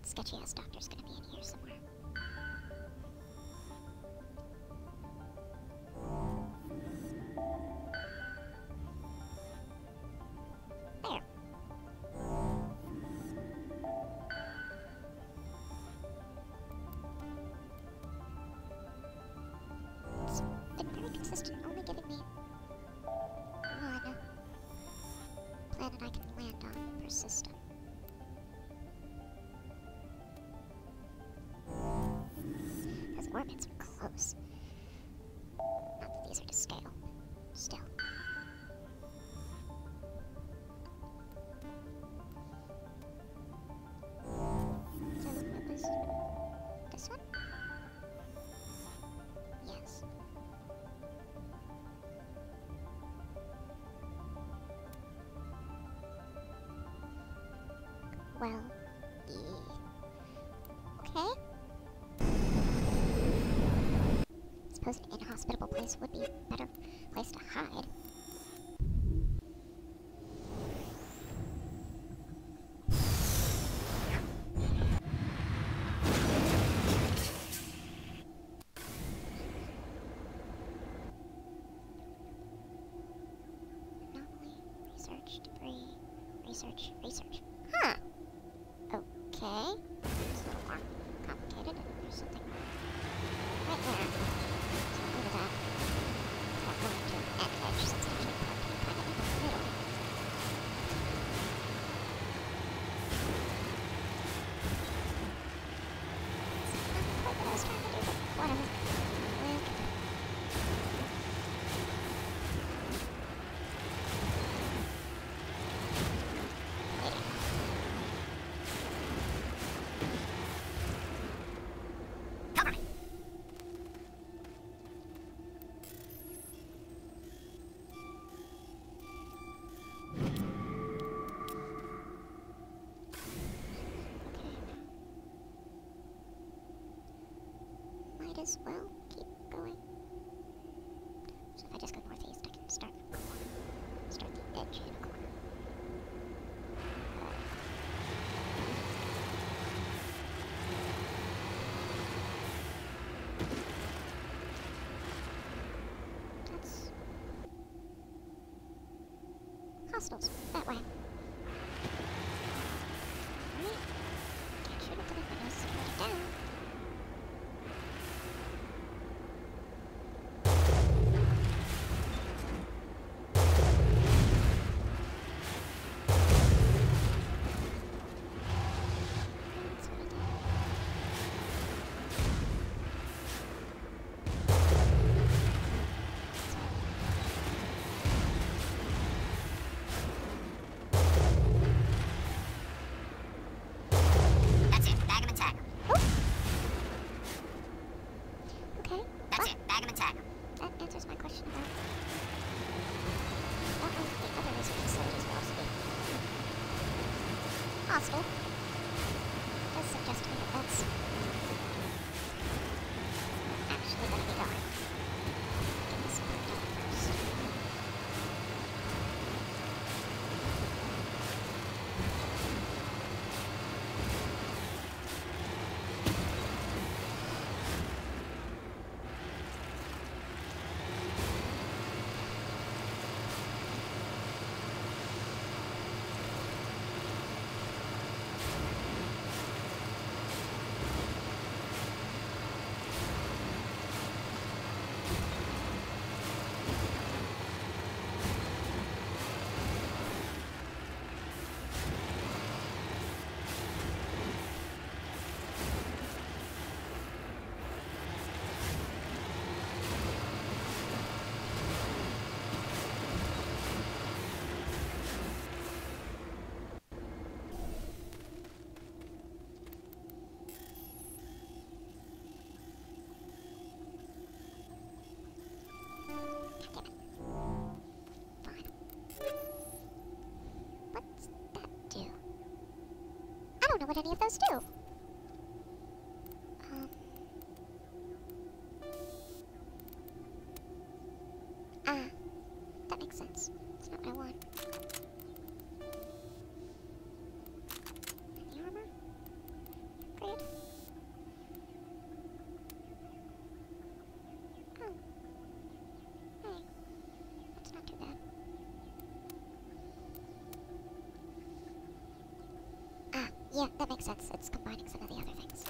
that sketchy ass doctor's gonna be in here somewhere. this would be a better place to hide. Research, debris, research, research. as well. Keep going. So if I just go northeast, I can start the corner. Start the edge in a corner. That's... Hostels. That way. possible. what any of those do. sense. It's combining some of the other things.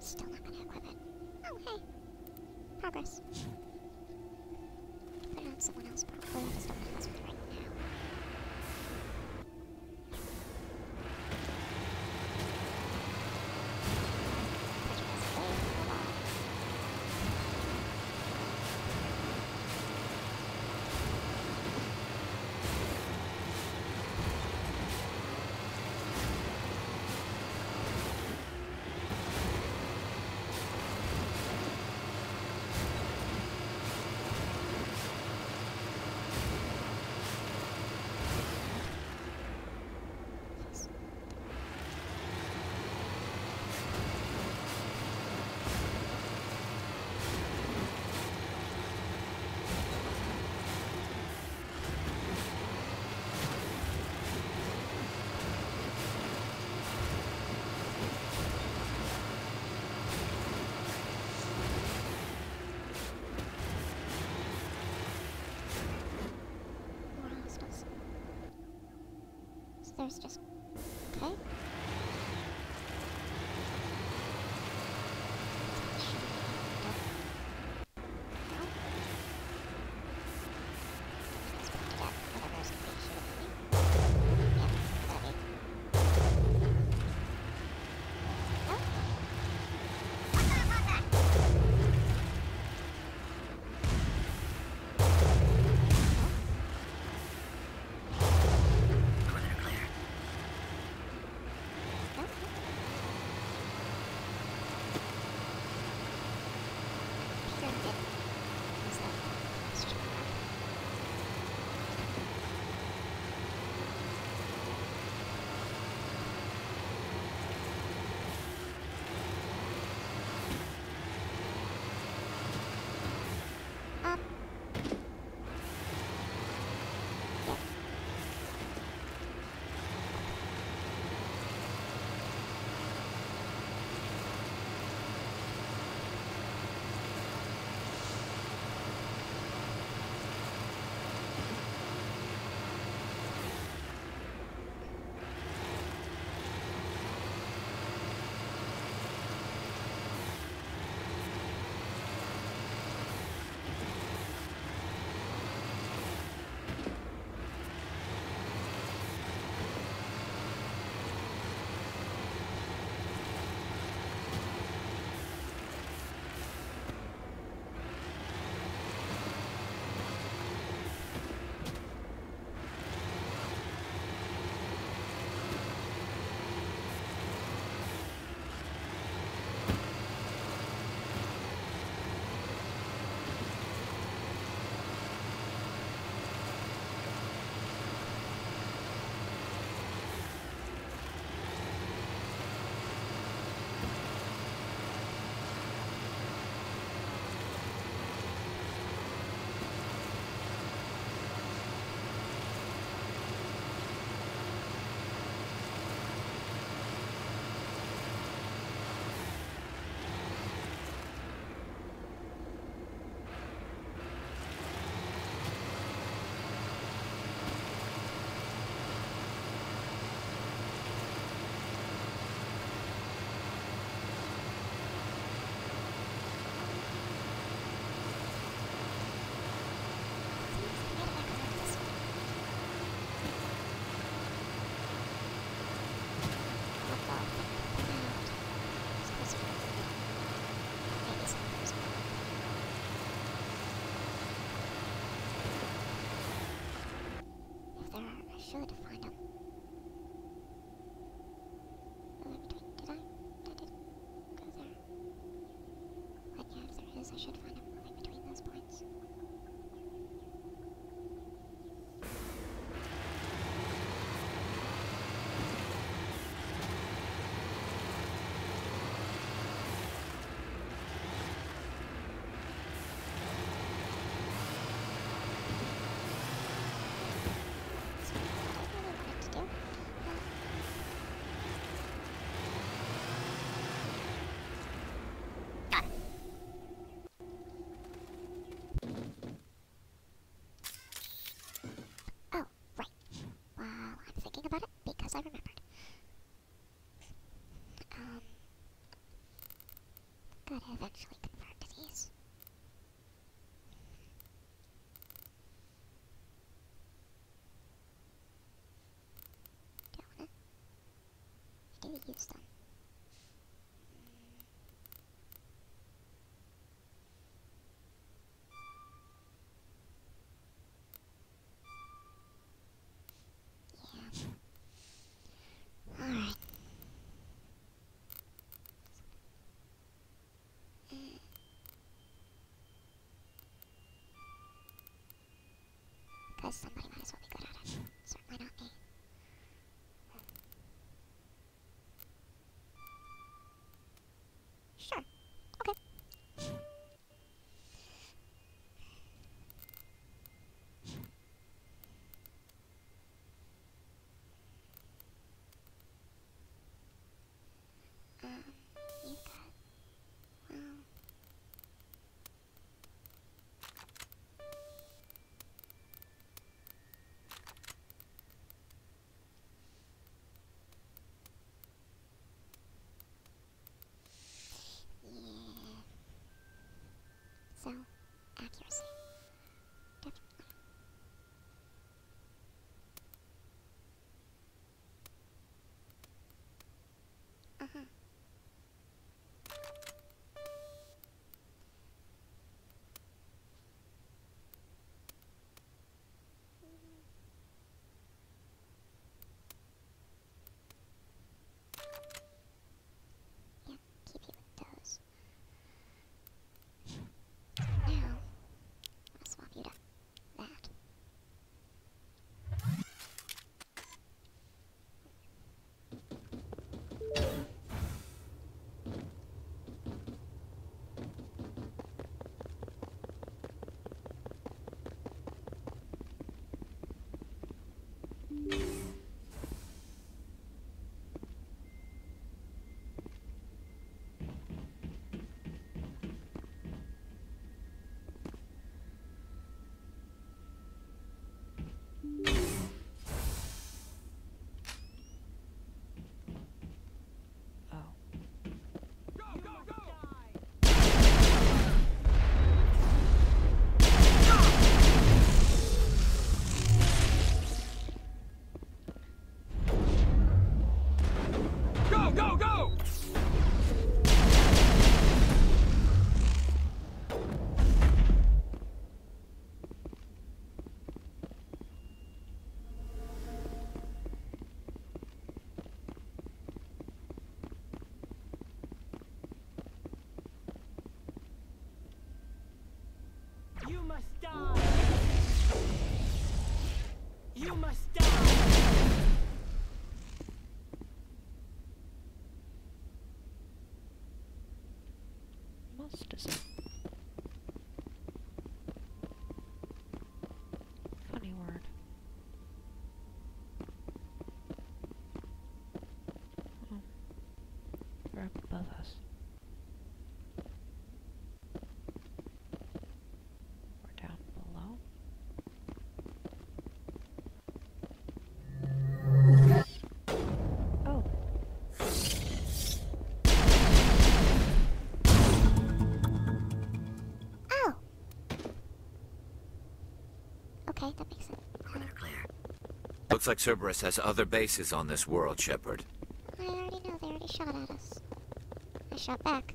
Still not gonna equip it. Oh, hey. Progress. there's just... Okay. should. I remembered. Um, eventually convert to these. Don't wanna? I do use them. Because somebody Okay, that makes sense. Looks like Cerberus has other bases on this world, Shepard. I already know they already shot at us. I shot back.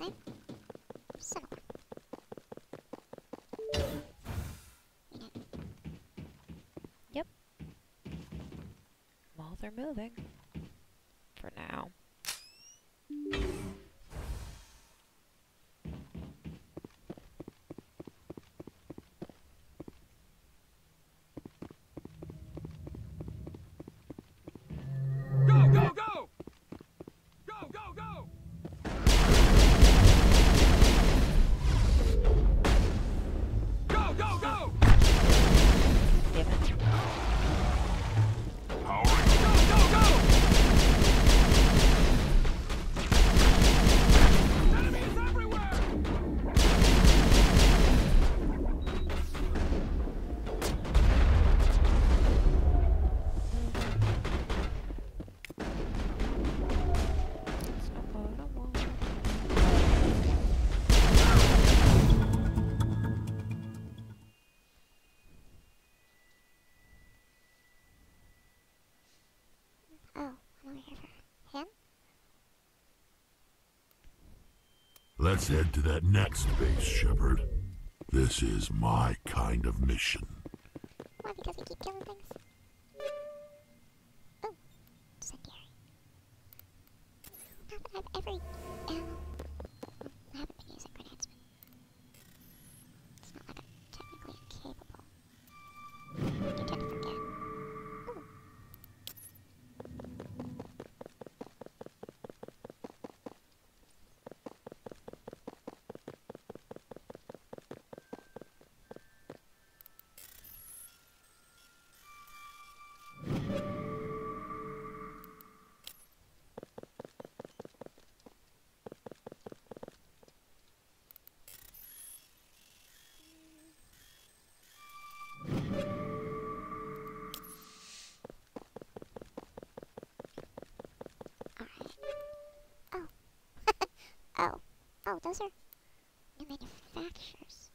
Know, While they're moving. Let's head to that next base, Shepard. This is my kind of mission. Why? Because we keep killing things? Those are new manufacturers.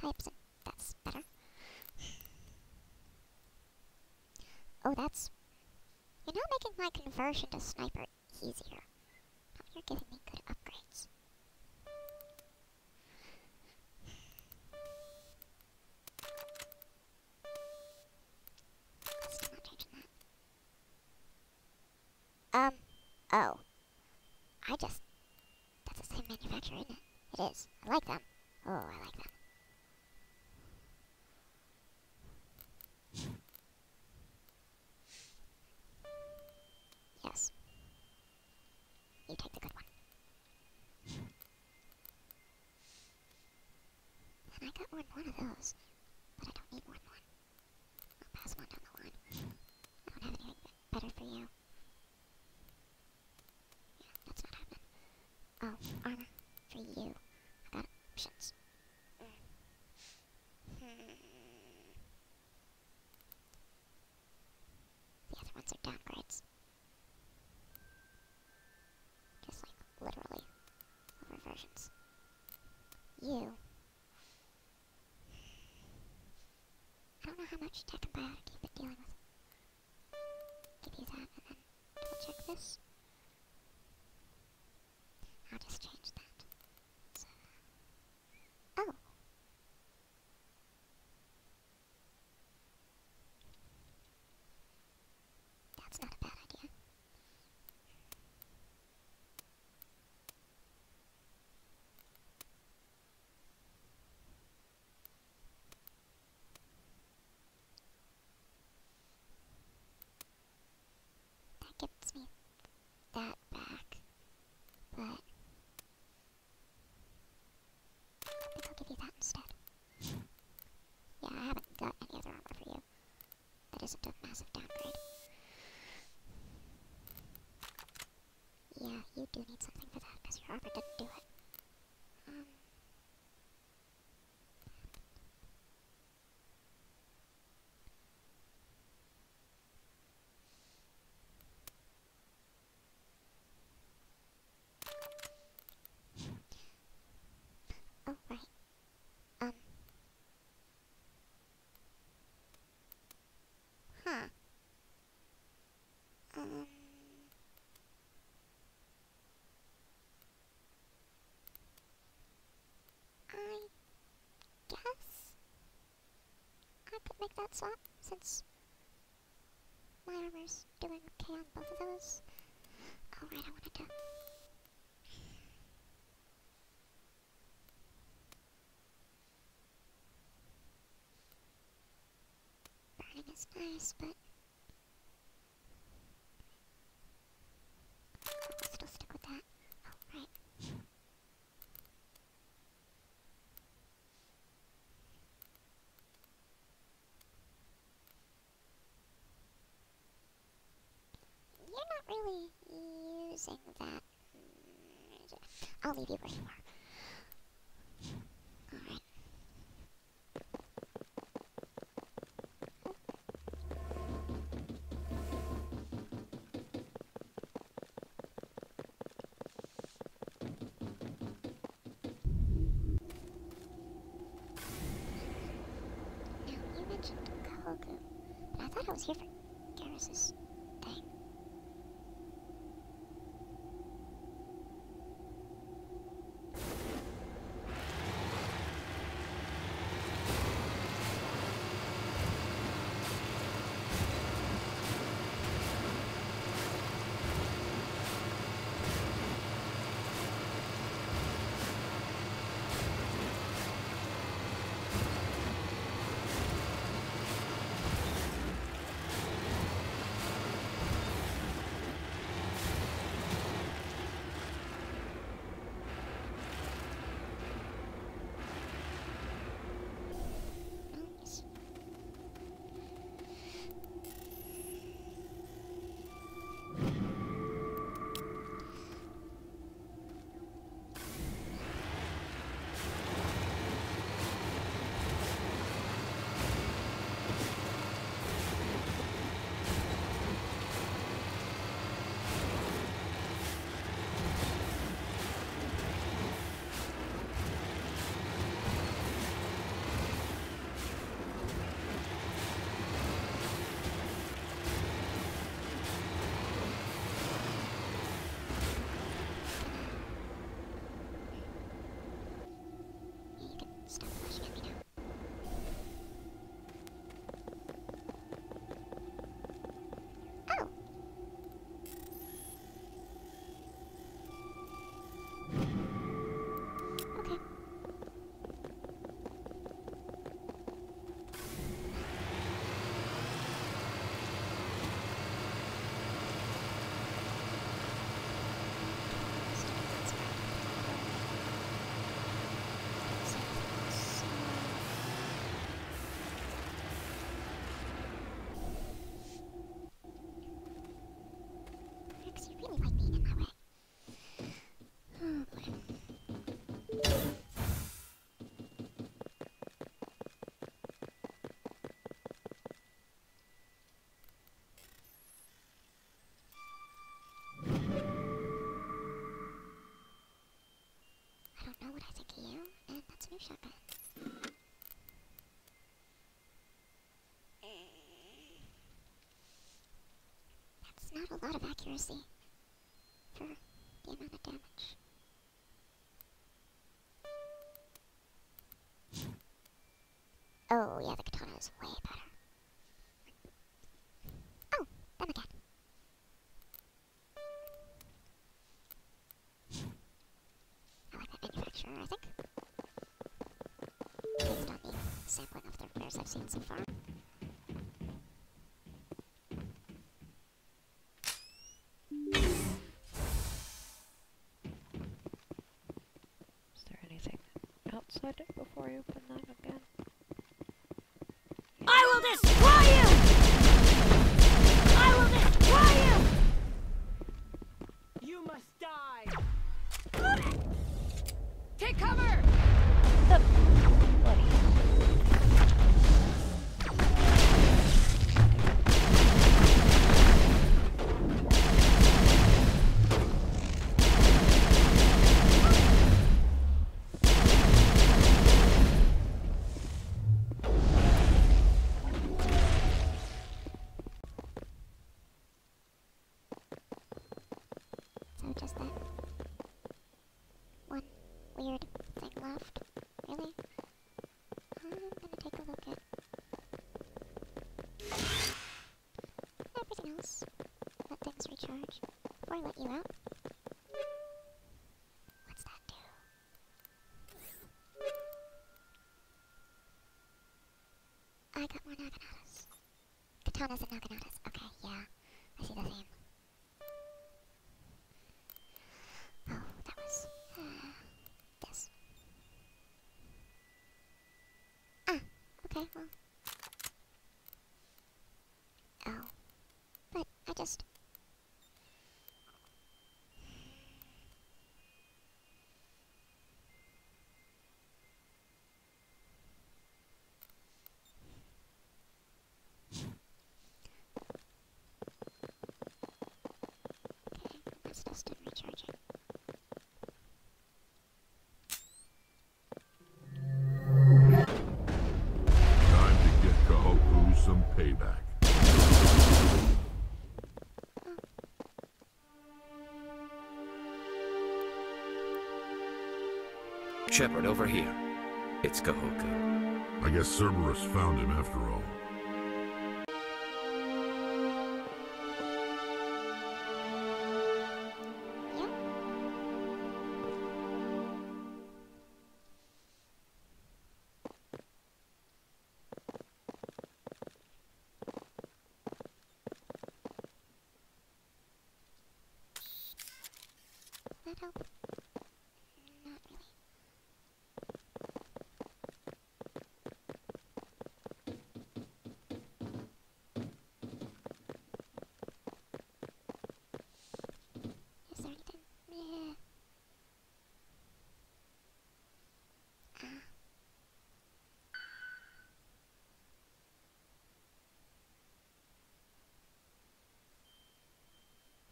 Types, and that's better. Oh, that's. You're not making my conversion to sniper easier. You're giving me good upgrades. Still not changing that. Um, oh. I just. Isn't it? Is. I like them. Oh, I like them. Yes. You take the good one. And I got one one of those, but I don't need one one. I'll pass them on down the line. I don't have anything better for you. Yeah, that's not happening. Oh, armor for you. I got options. Hmm. other ones are downgrades. Just like literally over versions. You. I don't know how much tech and biotic you've been dealing with. Give you that and then double check this. I'll just change that. So, oh. That's not a bad idea. That gives me that back, but I think I'll give you that instead. Yeah, I haven't got any other armor for you. That isn't a massive downgrade. Yeah, you do need something for that, because your armor didn't do it. Um... Oh, right. Um. Huh. Um. I guess I could make that swap since my armor's doing okay on both of those. Oh, right, I wanted to. Burning is nice, but I'll still stick with that. Oh, right. You're not really using that. Mm, I'll leave you where you are. Accuracy for the amount of damage. Oh, yeah, the katana is way better. Oh, them again. I like that manufacturer, I think. Based on the sampling of the repairs I've seen so far. Before you open that again? I will destroy I got more Naginatas. Katanas and Naginatas. Okay, yeah. I see the theme. Shepard, over here. It's Kahoku. I guess Cerberus found him after all.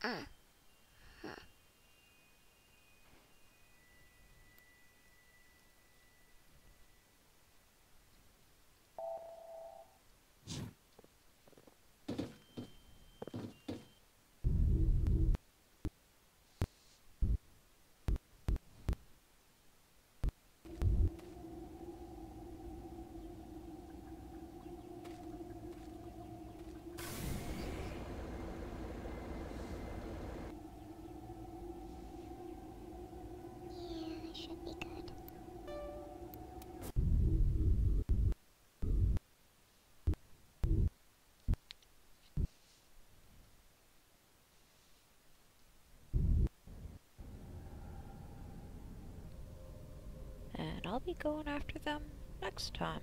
Ah. Be going after them next time.